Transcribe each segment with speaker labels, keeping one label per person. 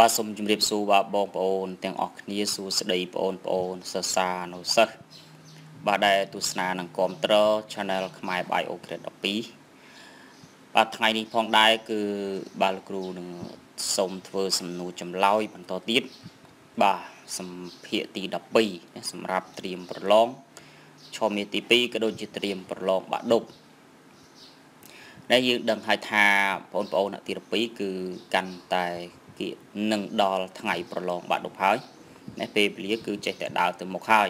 Speaker 1: បាទសូមជម្រាបសួរបាទបងប្អូនទាំងអស់គ្នាសួស្តីបងប្អូនសិស្សានុសិស្សបាទដែលទស្សនានិងគាំទ្រ Channel ខ្មែរ Bio Grade 12បាទថ្ងៃនេះផងដែរគឺបាទលោកគ្រូនឹងសូមធ្វើសំណួរចម្លើយបន្តទៀតបាទសម្ភារទី12សម្រាប់ត្រៀមប្រឡងឈមមាទី2ក៏ដូចជាត្រៀមប្រឡងបាក់ដប់ដែលយើងដឹងហើយថាបងប្អូនអ្នកទី12គឺកាន់តែ គៀកនឹងដល់ថ្ងៃប្រឡងបាក់ដប់ហើយណាពេលវេលាគឺចេះតែដើរទៅមុខហើយ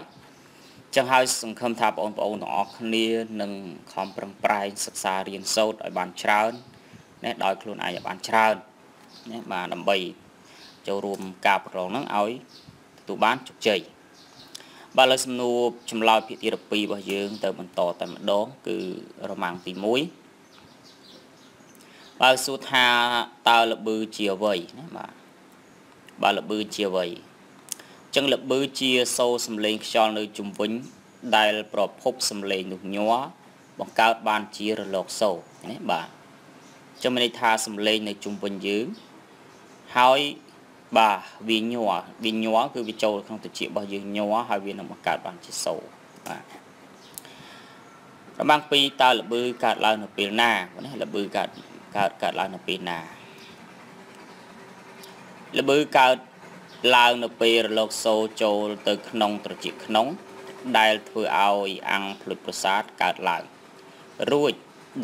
Speaker 1: ចឹងហើយសង្ឃឹមថាបងប្អូនទាំងអស់គ្នានឹងខំប្រឹងប្រែងសិក្សារៀនសូត្រឲ្យបានច្រើនណាដោយខ្លួនឯងឲ្យបានច្រើនណាបាទដើម្បីចូលរួមការប្រឡងហ្នឹងឲ្យទទួលបានជោគជ័យបាទលើសំណួរចម្លើយភាគទី12របស់យើង ទៅបន្តតែម្ដងគឺរមាំងទី1 បើសួរថាតើលប៊ឺជាអ្វីណាបាទបើលប៊ឺជាអ្វីចឹងលប៊ឺជាសូរសំឡេងខ្យល់នៅជំវិញ ដែល ប្រភពសំឡេងនោះញ័របង្កើតបានជារលកសូរណាបាទចឹងមានន័យថាសំឡេងនៅជំវិញយើងហើយបាទវាញ័រវាញ័រគឺវាចូលក្នុងតិចរបស់យើងញ័រហើយវានឹងបង្កើតបានជាសូរបាទរបាំងពីរតើលប៊ឺកើតឡើងនៅពេលណាណាលប៊ឺកើត កើតកើតឡើងនៅពេលណាល្បឺកើតឡើងនៅពេលរលកសូរចូលទៅក្នុងត្រចៀកក្នុង ដែលធ្វើឲ្យអាំងភ្លុចប្រសាទកើតឡើងរួច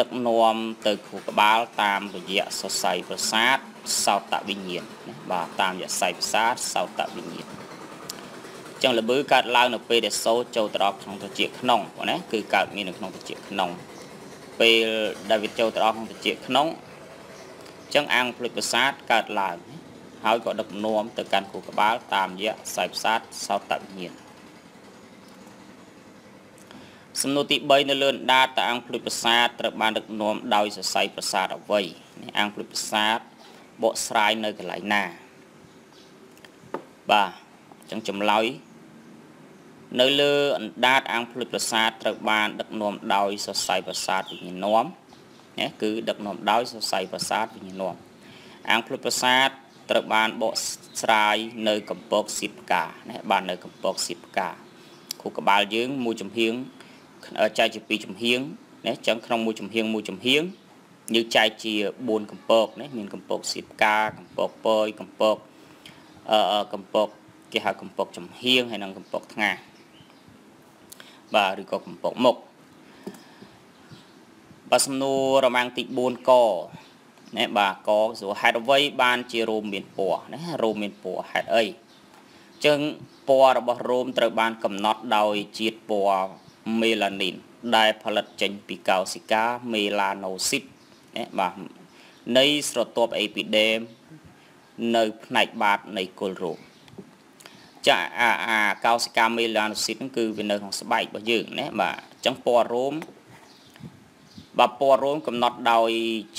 Speaker 1: ដឹកនាំទៅខួរក្បាលតាមរយៈសរសៃប្រសាទសោតវិញ្ញាណបាទតាមរយៈសរសៃប្រសាទសោតវិញ្ញាណចឹងល្បឺកើតឡើងនៅពេលដែលសូរចូលទៅដល់ក្នុងត្រចៀកក្នុងណាគឺកើតមាននៅក្នុងត្រចៀកក្នុងពេលដែលវាចូលទៅដល់ក្នុងត្រចៀកក្នុងអញ្ចឹងអាំងភ្លេចប្រសាទកើតឡើងហើយក៏ដឹកនាំទៅកាន់ខួរក្បាលតាមរយៈខ្សែប្រសាទសោតវិញ្ញាណសំណួរទី3នៅលើដាតតអាំងភ្លុចប្រសាទត្រូវបានដឹកនាំដោយសរសៃប្រសាទអ្វីអាំងភ្លុចប្រសាទបកស្រាយនៅកន្លែងណាបាទអញ្ចឹងចម្លើយនៅលើអណ្ដាតអាំងភ្លុចប្រសាទត្រូវបានដឹកនាំដោយសរសៃប្រសាទវិញ្ញាណនាំ ណាគឺដឹកនាំដោយសរសៃប្រសាទវិញ្ញាណនាំអាងភ្លុតប្រសាទត្រូវបានបកស្រាយនៅកំពកសៀតផ្កាណាបាននៅកំពកសៀតផ្កាខួរក្បាលយើងមួយចំហៀងចែកជាពីរចំហៀងណាចឹងក្នុងមួយចំហៀងមួយចំហៀងយើងចែកជា4កំពកណាមានកំពកសៀតផ្កាកំពកពយកំពកអឺកំពកគេហៅកំពកចំហៀងហើយនិងកំពកថ្ងាបាទឬក៏កំពកមុខ បាទសំណួររមាំងទី4កណាបាទកសួរហេតុអ្វីបានជារោមមានពណ៌ណារោមមានពណ៌ហេតុអីចឹងពណ៌របស់រោមត្រូវបានកំណត់ដោយជាតិពណ៌មេឡានីន ដែលផលិតចេញពីកោសិកាមេឡាណូស៊ីតណាបាទនៃស្រទាប់អេពីដេមនៅផ្នែកបាតនៃគល់រោមចាអាអាកោសិកាមេឡាណូស៊ីតហ្នឹងគឺវានៅក្នុងស្បែករបស់យើងណាបាទអញ្ចឹងពណ៌រោម បាទពណ៌រោមកំណត់ដោយ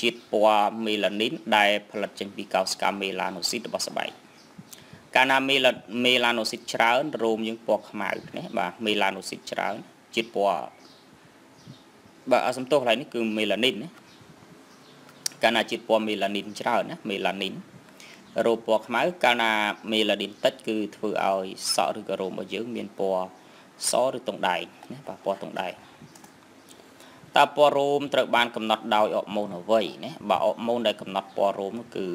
Speaker 1: ជាតិពណ៌មេឡានីនដែលផលិតចេញពីកោសិកាមេឡាណូស៊ីតរបស់ស្បែកកាលណាមេឡាមេឡាណូស៊ីតច្រើនរោមយើងពណ៌ខ្មៅណាបាទមេឡាណូស៊ីតច្រើនជាតិពណ៌បាទអសំទោសកន្លែងនេះគឺមេឡានីនណាកាលណាជាតិពណ៌មេឡានីនច្រើនណាមេឡានីនរោមពណ៌ខ្មៅកាលណាមេឡានីនតិចគឺធ្វើឲ្យសក់ឬក៏រោមរបស់យើងមានពណ៌សឬតុងដែងណាបាទពណ៌តុងដែង តើពណ៌រោមត្រូវបានកំណត់ដោយអរម៉ូនអ្វីណាបើអរម៉ូនដែលកំណត់ពណ៌រោមនោះគឺ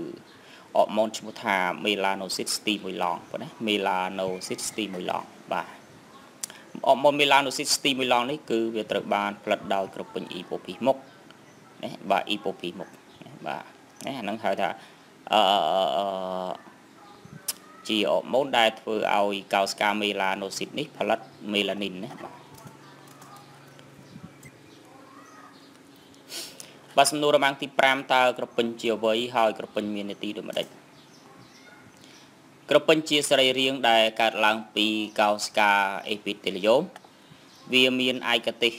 Speaker 1: អរម៉ូនឈ្មោះថា melanocyte stimulon ប៉ុណ្ណា melanocyte stimulon បាទអរម៉ូន melanocyte stimulon នេះគឺវាត្រូវបានផលិតដោយក្រពេញ epopis មុខណាបាទ epopis មុខបាទណាអាហ្នឹងហៅថាអឺជាអរម៉ូនដែលធ្វើឲ្យកោសិកា melanocyte នេះផលិត melanin ណាបាទ បាទសំណួររមាំងទី5តើក្រពេញជាអ្វីហើយក្រពេញមាននីតិដូចម្ដេចក្រពេញជាសរីរាង្គដែលកើតឡើងពីកោសិកាអេពីតេលីយ៉ូមវាមានឯកទេស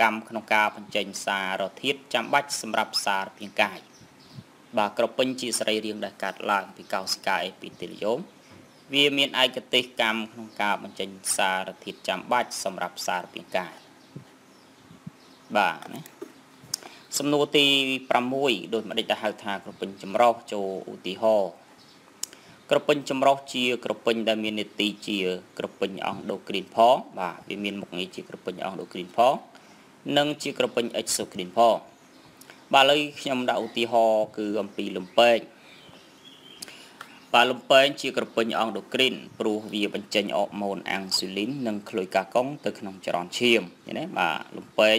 Speaker 1: កម្មក្នុងការបញ្ចេញសារធាតុចាំបាច់សម្រាប់សារពាង្គកាយបាទក្រពេញជាសរីរាង្គដែលកើតឡើងពីកោសិកាអេពីតេលីយ៉ូមវាមានឯកទេសកម្មក្នុងការបញ្ចេញសារធាតុចាំបាច់សម្រាប់សារពាង្គកាយបាទណា សំណួរទី6ដូចម្ដេចទៅហៅថាក្រពេញចម្រោះចូលឧទាហរណ៍ក្រពេញចម្រុះជាក្រពេញដែលមាននីតិជាក្រពេញអង់ដូគ្រីនផងបាទវាមានមុខងារជាក្រពេញអង់ដូគ្រីនផងនិងជាក្រពេញអិចសូគ្រីនផងបាទឥឡូវខ្ញុំដាក់ឧទាហរណ៍គឺអំពីលំពេងបាទលំពេងជាក្រពេញអង់ដូគ្រីនព្រោះវាបញ្ចេញអរម៉ូនអាំងស៊ូលីននិងក្លូយកាកុងទៅក្នុងចរន្តឈាមឃើញទេបាទលំពេង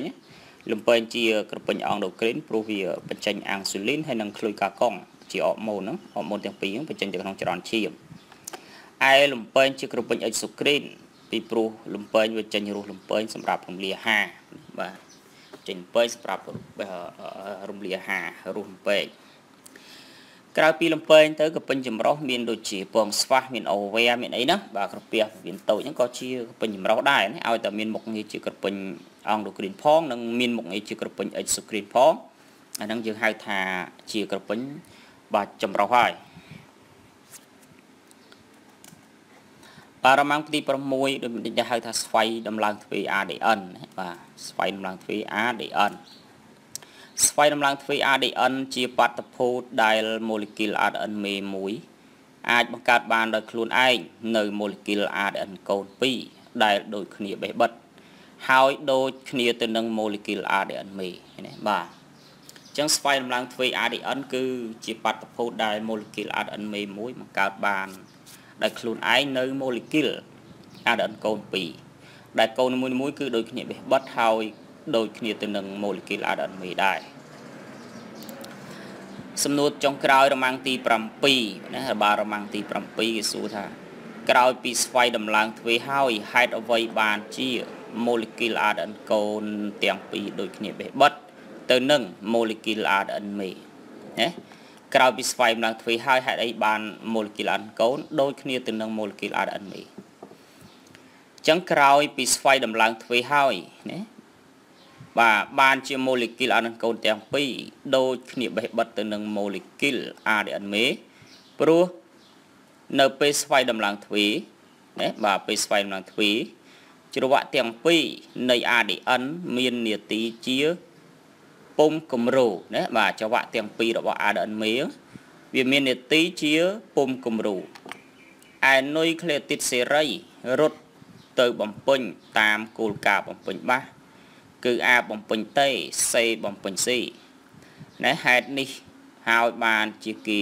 Speaker 1: លំពេងជាក្រពេញអង់ដូគ្រីនព្រោះវាបញ្ចេញអាំងស៊ូលីនហើយនិងក្លូយកាកុងជាអរម៉ូនហ្នឹងអរម៉ូនទាំងពីរហ្នឹងបញ្ចេញទៅក្នុងចរន្តឈាមឯលំពេងជាក្រពេញអិចសូគ្រីនពីព្រោះលំពេងវាចេញរសលំពេងសម្រាប់រំលាហាបាទចេញលំពេងសម្រាប់រំលាហារសលំពេង ក្រៅពីលំពេងទៅក៏ពេញចម្រុះមានដូចជាពងស្វាស់មានអូវែមានអីណាបាទក្រពះមានតូចហ្នឹងក៏ជាពេញចម្រុះដែរណាឲ្យតែមានមុខងារជាក្រពេញអង់ដូគ្រីនផងនិងមានមុខងារជាក្រពេញអិចសូគ្រីនផងអាហ្នឹងយើងហៅថាជាក្រពេញបាទចម្រុះហើយបារម៉ាំងទី6ដូច mình ហៅថាស្វ័យដំឡើងទ្វេ ADN បាទស្វ័យដំឡើងទ្វេ ADN ស្វ័យដំឡើងទ្វេ ADN ជាបាតុភូតដែលម៉ូលេគុល ADN មេមួយអាចបង្កើតបានដោយខ្លួនឯងនៅម៉ូលេគុល ADN កូន2ដែលដូចគ្នាបេះបិទហើយដូចគ្នាទៅនឹងម៉ូលេគុល ADN មេណាបាទអញ្ចឹងស្វ័យដំឡើងទ្វេ ADN គឺជាបាតុភូតដែលម៉ូលេគុល ADN មេមួយបង្កើតបានដោយខ្លួនឯងនៅម៉ូលេគុល ADN កូន2ដែលកូនមួយមួយគឺដូចគ្នាបេះបិទហើយ ដូចគ្នាទៅនឹងម៉ូលេគុល ADN មេដែរសំណួរចុងក្រោយរមាំងទី7ណាបាទរមាំងទី7គេសួរថាក្រោយពីស្វ័យដំឡើងទ្វេហើយហេតុអ្វីបានជាម៉ូលេគុល ADN កូនទាំងពីរដូចគ្នាបេះបិទទៅនឹងម៉ូលេគុល ADN មេណាក្រោយពីស្វ័យដំឡើងទ្វេហើយហេតុអីបានម៉ូលេគុល ADN កូនដូចគ្នាទៅនឹងម៉ូលេគុល ADN មេចឹងក្រោយពីស្វ័យដំឡើងទ្វេហើយណា បាទបានជាម៉ូលេគុល ADN កូនទាំងពីរដូចគ្នាបេះបិទទៅនឹងម៉ូលេគុល ADN មេព្រោះនៅពេលស្វ័យដំឡើងទ្វេណាបាទពេលស្វ័យដំឡើងទ្វេច្រវាក់ទាំងពីរនៃ ADN មាននាទីជាពុំគំរូណាបាទច្រវាក់ទាំងពីររបស់ ADN មេវាមាននាទីជាពុំគំរូឯនុយក្លេទីតសេរីរត់ទៅបំពេញតាមគោលការណ៍បំពេញបាស គឺ A បំពេញតេ C បំពេញ C ណែហេតុនេះហើយបានជាគេ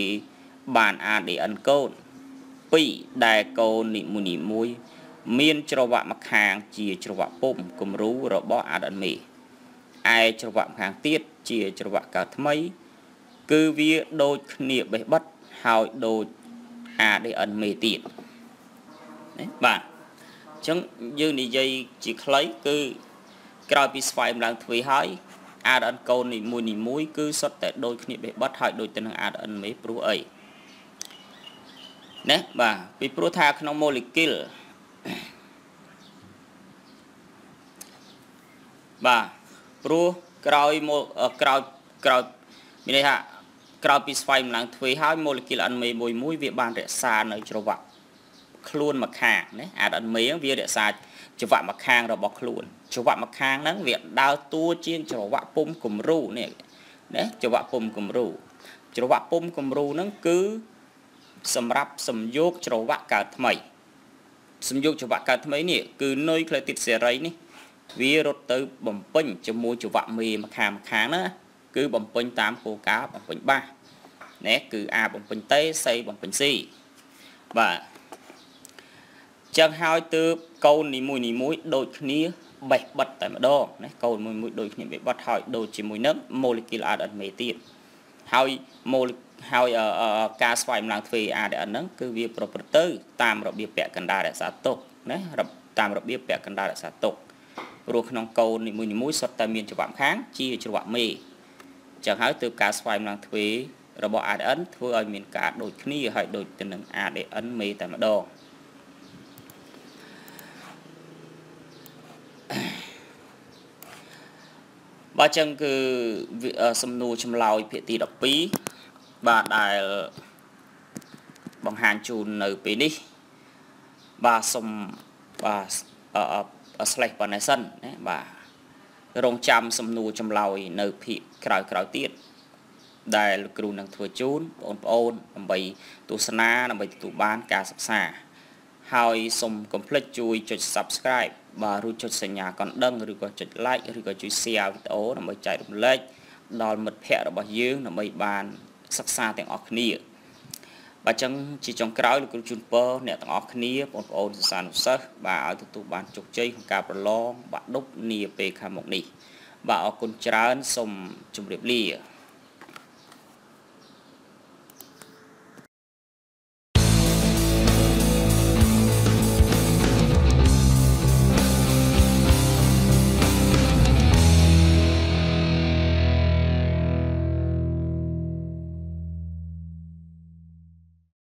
Speaker 1: បាន ADN កូន2ដែលកូននីមួយនីមួយមាន ច្រវាក់ម្ខាង ជាច្រវាក់ពុំគំរូរបស់ ADN មេឯច្រវាក់ម្ខាងទៀតជាច្រវាក់កើតថ្មី គឺវាដូចគ្នាបេះបិទហើយដូច ADN មេទៀតណាបាទអញ្ចឹងយើងនិយាយជាខ្លីគឺ ក្រោយពីស្វែងឡើងទ្វេហើយ ADN កូននីមួយនីមួយគឺសុទ្ធតែដូចគ្នាបេះបិទហើយដូចទៅនឹង ADN មេព្រោះអីណាបាទពីព្រោះថាក្នុង molecule បាទព្រោះក្រោយមកក្រោយក្រោយមានន័យថាក្រោយពីស្វែងឡើងទ្វេហើយ molecule ADN មេមួយមួយវាបានរក្សានៅច្រវាក់ខ្លួនមកខាងណា ADN មេវារក្សាច្រវាក់មកខាងរបស់ខ្លួន ច្រវាក់មកខាងហ្នឹងវាដើរតួជាច្រវាក់ពុំគំរូនេះណាច្រវាក់ពុំគំរូច្រវាក់ពុំគំរូហ្នឹងគឺសម្រាប់សំយោគច្រវាក់កើតថ្មីសំយោគច្រវាក់កើតថ្មីនេះគឺនុយក្លេទីតសេរីនេះវារត់ទៅបំពេញជាមួយច្រវាក់មេមកខាងមកខាងណាគឺបំពេញតាមគោលការណ៍បំពេញបាសណែគឺ A បំពេញតេ C បំពេញ C បាទចឹងហើយទើបកូននីមួយនីមួយដូចគ្នា បេះបិទតែម្ដងណាកូនមួយមួយដូចគ្នាបេះបិទហើយដូចជាមួយនឹង molecule ADN មេទៀតហើយ molecule ហើយការស្វែងឡើងធ្វើ ADN ហ្នឹងគឺវាប្រព្រឹត្តទៅតាមរបៀបពាក់កណ្ដាលរក្សាទុកណាតាមរបៀបពាក់កណ្ដាលរក្សាទុកព្រោះក្នុងកូននីមួយនីមួយសុទ្ធតែមានច្រវាក់ខាងជាច្រវាក់មេចឹងហើយទើបការស្វែងឡើងធ្វើរបស់ ADN ធ្វើឲ្យមានការដូចគ្នាហើយដូចទៅនឹង ADN មេតែម្ដង បើចឹងគឺសំណួរចម្លើយភាគទី12បាទដែលបង្ហាញជូននៅពេលនេះបាទសូមបាទអឺ slash ប៉ុណ្ណេះសិនណាបាទរងចាំសំណួរចម្លើយនៅភាគក្រោយៗទៀតដែលលោកគ្រូនឹងធ្វើជូនបងប្អូនដើម្បីទស្សនាដើម្បីទទួលបានការសិក្សាហើយសូមកុំភ្លេចជួយចុច Subscribe បាទឬចុចសញ្ញាកណ្ដឹងឬក៏ចុច Like ឬក៏ជួយ Share វីដេអូដើម្បីចែករំលែកដល់មិត្តភ័ក្តិរបស់យើងដើម្បីបានសិក្សាទាំងអស់គ្នាបាទចឹងជាចុងក្រោយលោកគ្រូជូនពរអ្នកទាំងអស់គ្នាបងប្អូនសិស្សានុសិស្សបាទឲ្យទទួលបានជោគជ័យក្នុងការប្រឡងបាក់ឌុបនាពេលខាងមុខនេះបាទអរគុណច្រើនសូមជម្រាបលា